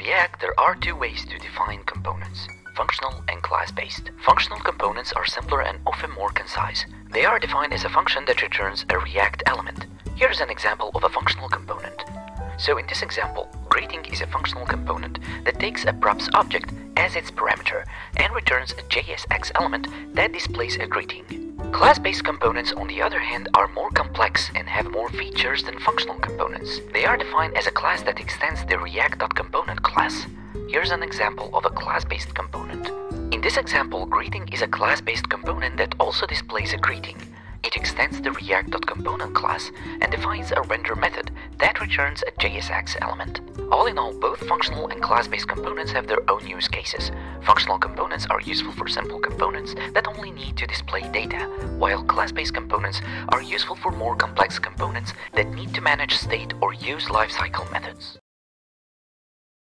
React, there are two ways to define components functional and class based. Functional components are simpler and often more concise. They are defined as a function that returns a React element. Here is an example of a functional component. So, in this example, greeting is a functional component that takes a props object as its parameter and returns a JSX element that displays a greeting. Class-based components, on the other hand, are more complex and have more features than functional components. They are defined as a class that extends the React.component. Here's an example of a class-based component. In this example, greeting is a class-based component that also displays a greeting. It extends the React.component class and defines a render method that returns a JSX element. All in all, both functional and class-based components have their own use cases. Functional components are useful for simple components that only need to display data, while class-based components are useful for more complex components that need to manage state or use lifecycle methods.